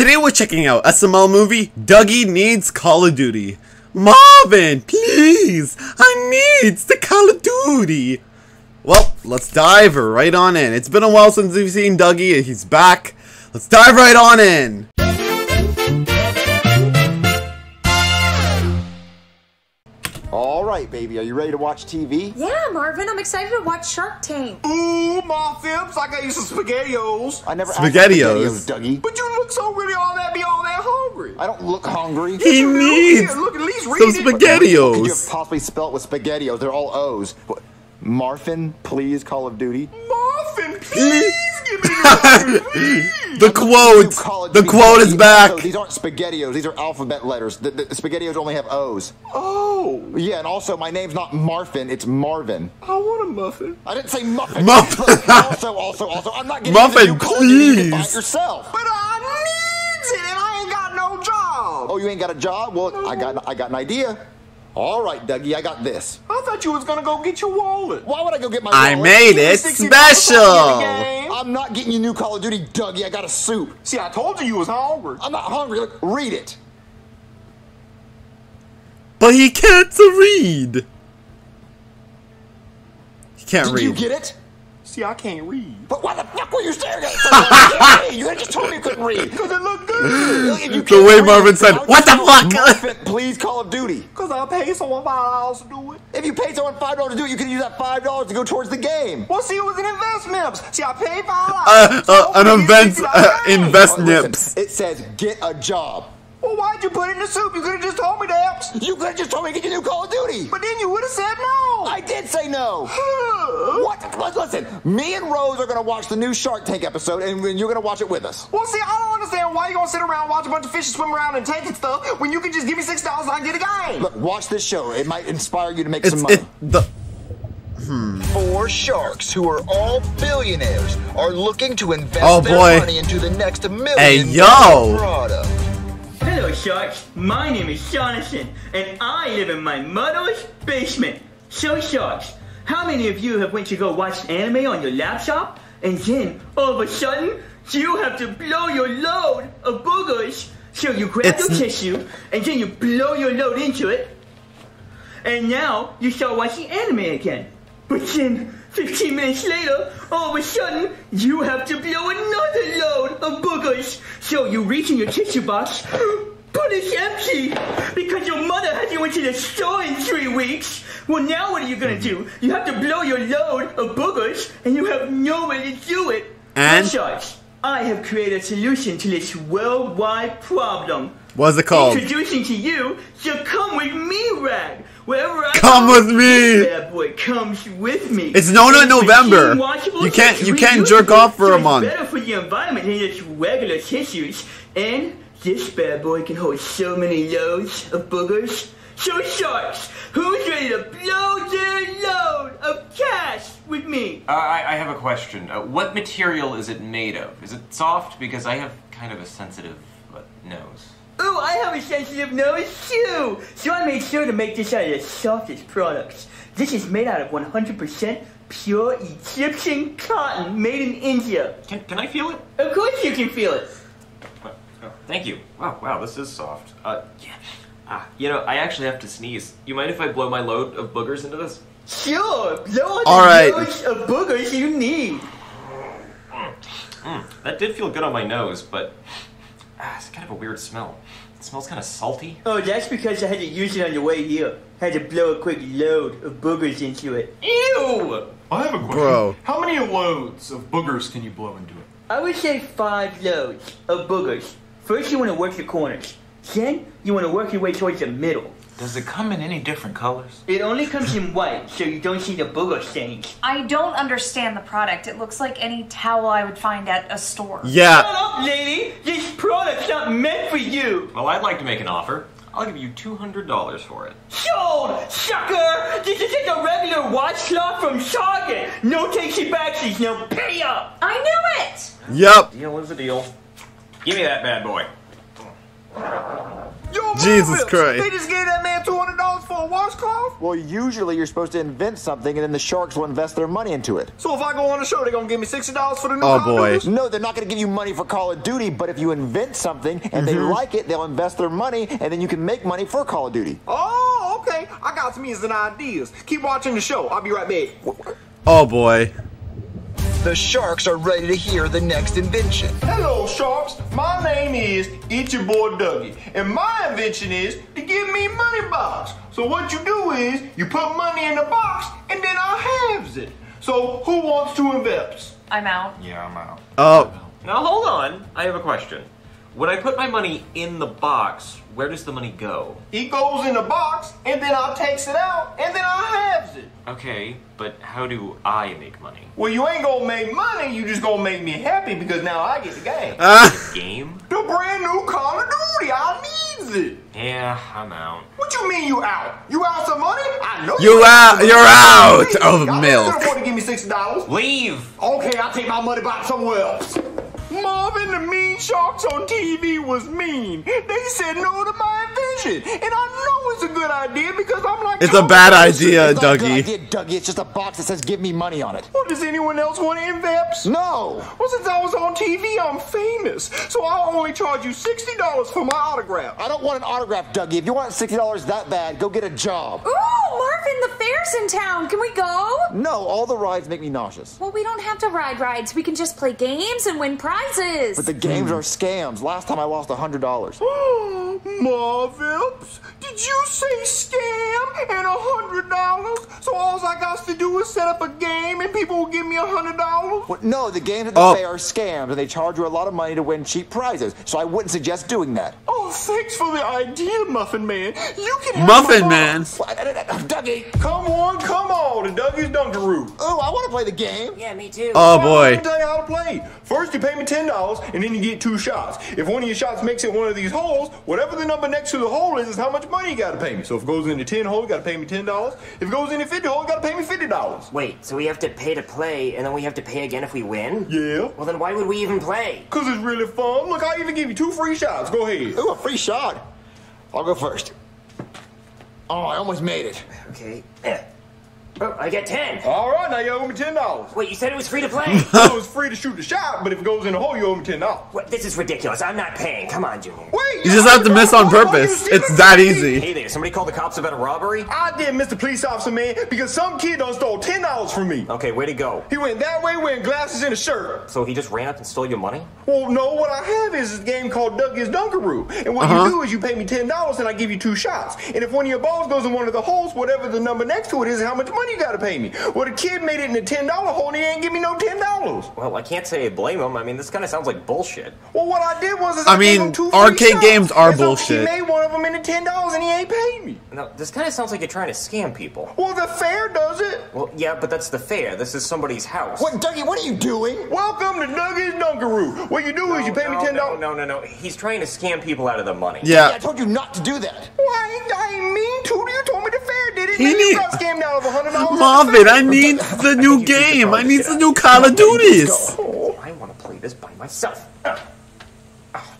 Today we're checking out SML movie Duggie Needs Call of Duty. Marvin, please, I need the Call of Duty. Well, let's dive right on in. It's been a while since we've seen Duggie and he's back. Let's dive right on in. Right, baby, are you ready to watch TV? Yeah, Marvin, I'm excited to watch Shark Tank. Ooh, Ma Phipps, I got you some SpaghettiOs. I never Spaghettios. asked for Duggie. But you look so really all that be all that hungry. I don't look hungry. He You do. needs Here, look, at least some read it. Could you have SpaghettiOs. possibly spelt with SpaghettiOs? They're all O's. What? Marfin, please, Call of Duty. Muffin, please give me the please. The You quote, the quote is back. Also, these aren't SpaghettiOs. These are alphabet letters. The, the SpaghettiOs only have O's. Oh, Oh. Yeah, and also my name's not Marfin. It's Marvin. I want a muffin. I didn't say muffin. Muffin. Look, also, also, also, I'm not getting Muffin, you the new Call of Duty. You can buy it yourself. But I needs it and I ain't got no job. Oh, you ain't got a job? Well, I got, I got an idea. All right, Duggie, I got this. I thought you was gonna go get your wallet. Why would I go get my I wallet? I made it special. I'm not getting you new Call of Duty, Duggie. I got a soup. See, I told you you was hungry. I'm not hungry. Look, read it. But he can't read. He can't Did read. you get it? See, I can't read. But why the fuck were you staring at it? so long? You can't read. Could have just told me you couldn't read. Cause it looked good. You The can't way read, Marvin said, "What the fuck?" Please, Call of Duty. Cause I paid someone five dollars to do it. If you paid someone five dollars to do it, you could use that five dollars to go towards the game. Well, see, it was an investment. See, I paid five Uh, dollars. uh, an invent, uh, invest But nips. It says get a job. Well, why'd you put it in the soup? You could have just told me that. You could have just told me to get your new Call of Duty. But then you would have said no. I did say no. what? What? Listen, me and Rose are gonna watch the new Shark Tank episode, and you're gonna watch it with us. Well, see, I don't understand why you're gonna sit around and watch a bunch of fishes swim around and tank and stuff when you can just give me six dollars and I get a game. Look, watch this show. It might inspire you to make It's some money. it the hmm. Four sharks who are all billionaires are looking to invest Oh, their money into the next million Hey, yo. product. Hello, Sharks. My name is Jonathan, and I live in my mother's basement. So, Sharks, how many of you have went to go watch anime on your laptop, and then all of a sudden you have to blow your load of boogers? So you grab It's- your tissue, and then you blow your load into it, and now you start watching anime again. But then, 15 minutes later, all of a sudden, you have to blow another load of boogers. So you reach in your tissue box, but it's empty because your mother hasn't went the store in three weeks. Well, now what are you gonna do? Mm-hmm. You have to blow your load of boogers, and you have no way to do it. And? Sharks, I have created a solution to this worldwide problem. what's it called? Introducing to you the Come With Me rag. Wherever I Come go, with me. bad boy comes with me. It's no, no, It's November. You can't- you can't jerk off for so a it's month. better for the environment than just regular tissues. And this bad boy can hold so many loads of boogers. So sharks, who's ready to blow their load of cash with me? Uh, I, I have a question. Uh, what material is it made of? Is it soft? Because I have kind of a sensitive uh, nose. Ooh, I have a sensitive nose too! So I made sure to make this out of the softest products. This is made out of 100% pure Egyptian cotton made in India. Can, can I feel it? Of course you can feel it. Thank you. Wow, wow, this is soft. Uh, yeah. Ah, you know, I actually have to sneeze. You mind if I blow my load of boogers into this? Sure, blow all All the right. loads of boogers you need. Mm, that did feel good on my nose, but ah, it's kind of a weird smell. It smells kind of salty. Oh, that's because I had to use it on the way here. Had to blow a quick load of boogers into it. Ew! I have a question. Bro. How many loads of boogers can you blow into it? I would say five loads of boogers. First, you want to work the corners. Then, you want to work your way towards the middle. Does it come in any different colors? It only comes in white, so you don't see the booger stains. I don't understand the product. It looks like any towel I would find at a store. Yeah. Shut up, lady! This product's not meant for you! Well, I'd like to make an offer. I'll give you $200 for it. Sold, sucker! This is just a regular washcloth from Target! No takesy backsies, no pay up! I knew it! yep. Deal is a deal. Give me that bad boy. Yo, Jesus Christ. They just gave that man $200 for a washcloth? Well, usually you're supposed to invent something and then the sharks will invest their money into it. So if I go on the show, they're gonna give me $60 for the new Oh, Call boy. Duty? No, they're not going to give you money for Call of Duty, but if you invent something and they mm-hmm. like it, they'll invest their money and then you can make money for Call of Duty. Oh, okay. I got some instant ideas. Keep watching the show. I'll be right back. Oh boy. The sharks are ready to hear the next invention. Hello, sharks. My name is It's Your Boy Duggie, and my invention is to give me money box. So what you do is you put money in the box, and then I halves it. So who wants to invest? I'm out. Yeah, I'm out. Oh, Now hold on. I have a question. When I put my money in the box, where does the money go? It goes in the box, and then I takes it out, and then I halves it. Okay, but how do I make money? Well, you ain't gonna make money. You just gonna make me happy because now I get the game. ah, Game? the brand new Call of Duty. I needs it. Yeah, I'm out. What you mean you out? You out some money? I know You out- you're out of Y'all milk. couldn't afford to give me sixty dollars. Leave! Okay, I'll take my money back somewhere else. Sharks on TV was mean. They said no to my invention. And I know it's a good idea because I'm like. it's a bad idea, It's not a good Duggie. idea, Duggie. It's just a box that says "Give me money" on it. Well, does anyone else want to invest? No. Well, since I was on TV, I'm famous. So I'll only charge you $60 for my autograph. I don't want an autograph, Duggie. If you want sixty dollars that bad, go get a job. Ooh, Marvin, the fair's in town. Can we go? No, all the rides make me nauseous. Well, we don't have to ride rides. We can just play games and win prizes. But the games are scams. Last time I lost a hundred dollars. Marvips, did you say scam and a hundred dollars? So all I got to do is set up a game and people will give me a hundred dollars? Well, no, the games at the Oh. fair are scams, and they charge you a lot of money to win cheap prizes. So I wouldn't suggest doing that. Oh, thanks for the idea, Muffin Man. You can have Muffin Man. Duggie. Come on, come on, to Duggie's Dunkaroo. Oh, I want to play the game. yeah, me too. Oh Let boy. me tell you how to play. First, you pay me ten dollars, and then you get two shots. If one of your shots makes it one of these holes, whatever the number next to the hole is, is how much money you got to pay me. So if it goes into ten hole, you got to pay me ten dollars. If it goes into fifty hole, you got to pay me fifty dollars. Wait, so we have to pay to play, and then we have to pay again if we win? Yeah. Well, then why would we even play? Cause it's really fun. Look, I even give you two free shots. Go ahead. Ooh, a free shot. I'll go first. Oh, I almost made it. Okay. Oh, I get 10. All right, now you owe me ten dollars. Wait, you said it was free to play? well, it's free to shoot the shot, but if it goes in the hole, you owe me ten dollars. what, this is ridiculous. I'm not paying. Come on, Junior. Wait, You just have to miss on why- why you purpose. It's that easy. Hey there, somebody called the cops about a robbery? I did, Mr. Police Officer Man, because some kid done stole ten dollars from me. Okay, way to go. He went that way wearing glasses and a shirt. So he just ran up and stole your money? Well, no, what I have is this game called Duggie's Dunkaroo. And what Uh-huh. you do is you pay me $10 and I give you two shots. And if one of your balls goes in one of the holes, whatever the number next to it is, how much money you gotta pay me. Well, the kid made it in a $10 hole and he ain't give me no $10. Well, I can't say I blame him. I mean, this kind of sounds like bullshit. Well, what I did was is I I, gave mean, him two free arcade shots. games are And so bullshit. He made one of them into $10 and he ain't paid me. Now, this kind of sounds like you're trying to scam people. Well, the fair does it. Well, yeah, but that's the fair. This is somebody's house. What, Duggie? What are you doing? Welcome to Duggie's Dunkaroo. What you do is you pay me 10. no, no, no, no. He's trying to scam people out of the money. I Yeah. I told you not to do that. Well, I I mean to. You told me the fair did it. He Maybe need- you got scammed out of a hundred dollars. Marvin, I need the new game. I need the new Call of Duties. Oh, I want to play this by myself. Oh,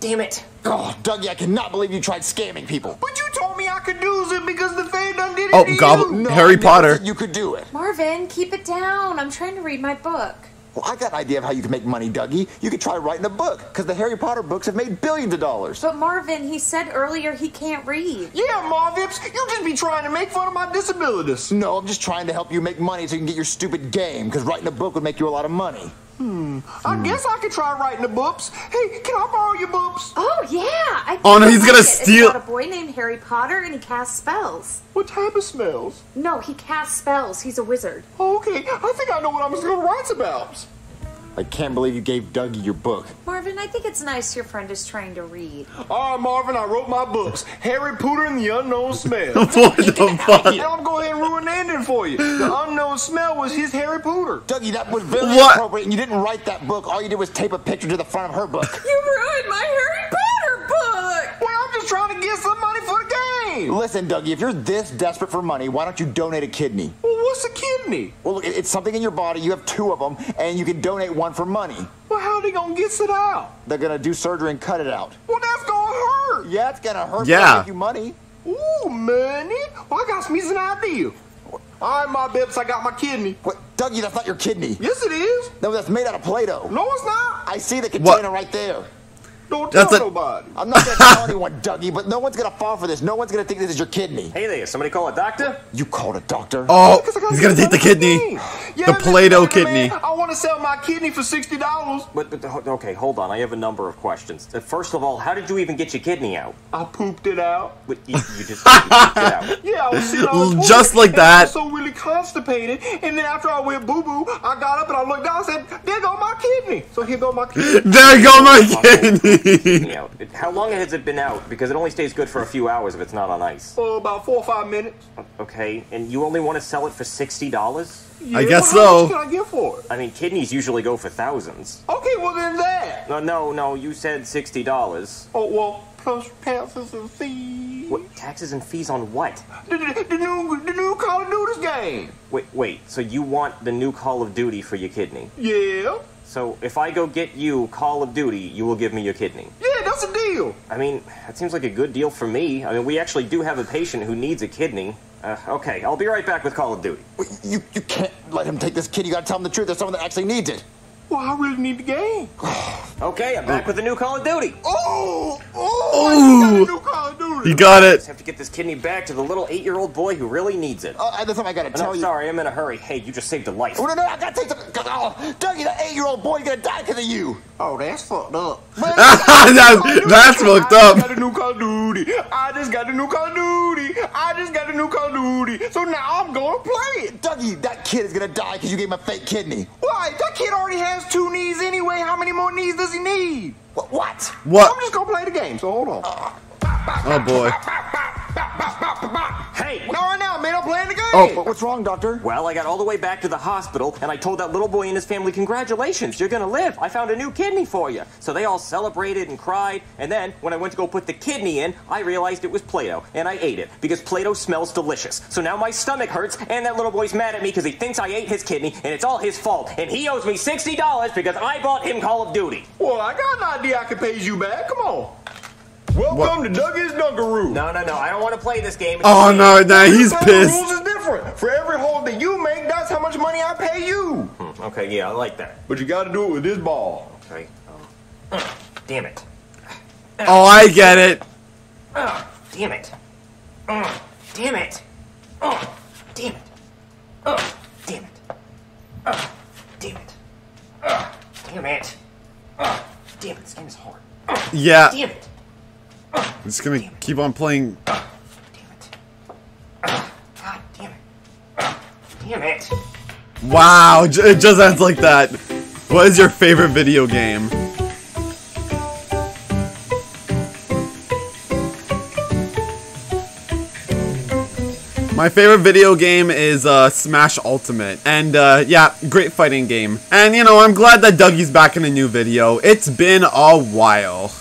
damn it. Oh, Duggie, I cannot believe you tried scamming people. But you told me I could do it because the fan done did it Oh, to gobble- you. No, Harry Potter. You could do it. Marvin, keep it down. I'm trying to read my book. Well, I got an idea of how you can make money, Duggie. You could try writing a book, because the Harry Potter books have made billions of dollars. But Marvin, he said earlier he can't read. Yeah, Marvips, you just be trying to make fun of my disabilities. No, I'm just trying to help you make money so you can get your stupid game, because writing a book would make you a lot of money. Hmm, I hmm. guess I could try writing the books. Hey, can I borrow your books? Oh yeah. I Oh, no, he's gonna it. steal- It's about a boy named Harry Potter and he casts spells. What type of spells? No, he casts spells. He's a wizard. Okay, I think I know what I'm going to write about. I can't believe you gave Duggie your book. Marvin, I think it's nice your friend is trying to read. All right, Marvin, I wrote my books. Harry Potter and the Unknown Smell. What the fuck? Now I'm going ahead and ruin the ending for you. The Unknown Smell was his Harry Potter. Duggie, that was very What? appropriate, and you didn't write that book. All you did was tape a picture to the front of her book. You ruined my Harry Potter book! Well, I'm just trying to get some money for the game. Listen, Duggie, if you're this desperate for money, why don't you donate a kidney? Well, what's a kidney? Well, look, it- it's something in your body. You have two of them, and you can donate one for money. Well, how are they going to get it out? They're gonna do surgery and cut it out. Well, that's going to hurt. Yeah, it's gonna hurt. Yeah. but make you money. Ooh, money. Well, I got me an idea. All right, my bips, I got my kidney. What, Duggie? That's not your kidney. Yes, it is. No, that's made out of Play-Doh. No, it's not. I see the container What? right there. Don't tell That's a- nobody. I'm not gonna tell anyone, Duggie, but no one's gonna fall for this. No one's gonna think this is your kidney. Hey there, somebody call a doctor? You called a doctor. Oh, Because he's gonna get take the kidney. Yeah, The Play-Doh Spider-Man, kidney. I want to sell my kidney for sixty dollars. But, but okay, hold on. I have a number of questions. Uh, First of all, how did you even get your kidney out? I pooped it out. What, you, you just you pooped it out. Yeah, I was sitting on the toilet, Just like and I that. was so really constipated, and then after I went boo boo, I got up and I looked down and said, "There go my kidney." So here go my kidney. There go my kidney. Kidney out. It- How long has it been out? Because it only stays good for a few hours if it's not on ice. For about four or five minutes. Okay, and you only want to sell it for sixty dollars? Yeah, guess well, How so. much can I get for it? I mean, kidneys usually go for thousands. Okay, well then that. No, no, no. You said sixty dollars. Oh well, plus taxes and fees. What taxes and fees on what? The, the, the new the new Call of Duty game. Wait, wait. So you want the new Call of Duty for your kidney? Yeah. So if I go get you Call of Duty, you will give me your kidney? Yeah, that's a deal. I mean, that seems like a good deal for me. I mean, we actually do have a patient who needs a kidney. Uh, okay, I'll be right back with Call of Duty. Wait, You you can't let him take this kid. You gotta tell him the truth. There's someone that actually needs it. Well, I really need the game. Okay, I'm back with the new Call of Duty. Oh, oh, I You got it. I Just have to get this kidney back to the little eight-year-old boy who really needs it. Oh, that's something I gotta And oh, tell I'm you. sorry, I'm in a hurry. Hey, you just saved a life. Oh, no, no, I gotta take some. Oh, Duggie, that eight-year-old boy, gonna die because of you. Oh, that's fucked up. That's, that's fucked up. I up. got a new Call of Duty. I just got a new Call of Duty. I just got a new Call of Duty. So now I'm gonna play it. Duggie, that kid is gonna die because you gave him a fake kidney. Why? That kid already has two knees anyway. How many more knees does he need? What? What? What? I'm just gonna play the game. So hold on. Uh, Oh boy. Hey! No, right now, man. I'm playing the game. Oh. What's wrong, doctor? Well, I got all the way back to the hospital, and I told that little boy and his family, Congratulations, you're gonna live. I found a new kidney for you. So they all celebrated and cried, and then when I went to go put the kidney in, I realized it was Play Doh, and I ate it because Play Doh smells delicious. So now my stomach hurts, and that little boy's mad at me because he thinks I ate his kidney, and it's all his fault. And he owes me $60 because I bought him Call of Duty. Well, I got an idea I can pay you back. Come on. Welcome to Duggie's Dunkaroo. No, no, no, I don't want to play this game. It's Oh a no, nah, he's pissed. The rules is different. For every hole that you make, that's how much money I pay you. game. Okay, yeah, I like that. But you got to do it with this ball. Okay. Um, mm, damn it. Oh, I get it. Ugh, damn it. Ugh, damn it. Ugh, damn it. Ugh, damn it. Ugh, damn it. Ugh, damn it. Ugh, damn it. This game is hard. Ugh, Yeah. damn it. I'm just gonna keep on playing. Damn it. God damn it. Damn it. Wow, it just ends like that. What is your favorite video game? My favorite video game is uh, Smash Ultimate. And uh, yeah, great fighting game. And you know, I'm glad that Duggie's back in a new video. It's been a while.